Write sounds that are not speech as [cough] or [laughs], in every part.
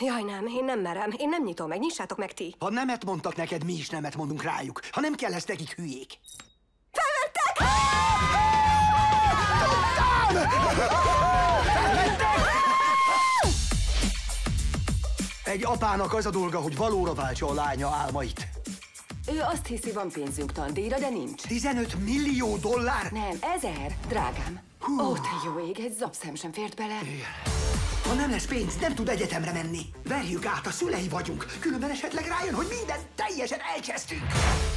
Jaj, nem, én nem merem. Én nem nyitom meg. Nyissátok meg ti. Ha nemet mondtak neked, mi is nemet mondunk rájuk. Ha nem kell, lesz nekik hülyék. Egy apának az a dolga, hogy valóra váltsa a lánya álmait. Ő azt hiszi, van pénzünk tandíjra, de nincs. 15 millió dollár? Nem, ezer, drágám. Ó, te jó ég, egy zapszem sem fért bele. Ha nem lesz pénz, nem tud egyetemre menni. Verjük át, a szülei vagyunk. Különben esetleg rájön, hogy mindent teljesen elcsesztünk.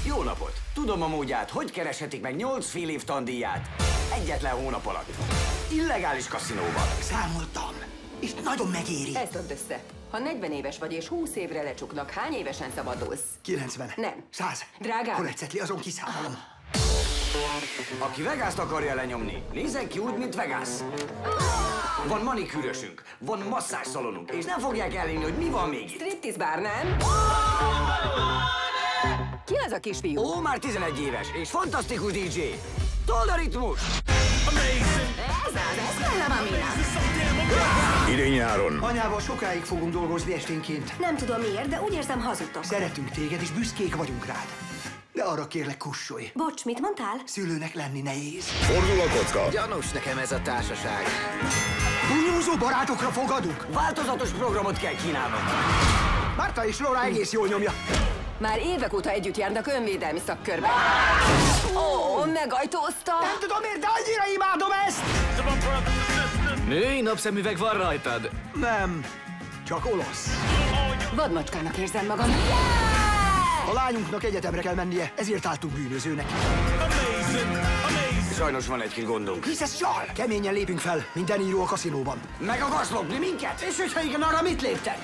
Jó napot! Tudom a módját, hogy kereshetik meg 8 fél év tandíját egyetlen hónap alatt. Illegális kaszinóban. Számoltam, és nagyon megéri. Ezt add össze. Ha 40 éves vagy és 20 évre lecsuknak, hány évesen szabadulsz? 90. Nem. 100. Drágám. Cetli, azon kiszámolom. Aki Vegas-t akarja lenyomni, nézzen ki úgy, mint Vegas. Van manikűrösünk, van masszásszalonunk, és nem fogják elhinni, hogy mi van még itt. Striptease bár, nem? Ki az a kisfiú? Ó, már 11 éves, és fantasztikus DJ. Told a ritmus! Ez az, ez kell a mamina. Idén-nyáron Anyával sokáig fogunk dolgozni esténként. Nem tudom miért, de úgy érzem hazudtok. Szeretünk téged, és büszkék vagyunk rád. De arra kérlek, kussolj. Bocs, mit mondtál? Szülőnek lenni nehéz. fordul a kocka. Gyanús nekem ez a társaság. Bunyózó barátokra fogadunk. Változatos programot kell kínálnom. Márta és Laura egész jól nyomja. Már évek óta együtt járnak önvédelmi szakkörbe. Ó, megajtózta. Nem tudom miért, de annyira imádom ezt! Női napszemüveg van rajtad. Nem, csak olasz. Vadmacskának érzem magam. A lányunknak egyetemre kell mennie, ezért álltunk bűnözőnek. Sajnos van egy kis gondunk. Hisz ez csal! Keményen lépünk fel, minden író a kaszinóban. Meg akarsz lopni minket? És hogyha igen, arra mit léptek?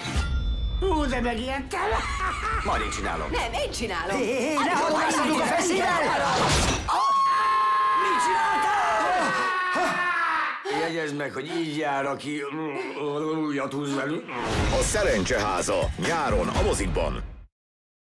Hú, de megijedtem! [laughs] Majd én csinálom. Nem, én csinálom. Hé, hé, ne hagymászhatunk a feszével! Mit csináltál? Jegyezd meg, hogy így jár, aki újat húz velünk. A Szerencseháza. Nyáron a mozikban.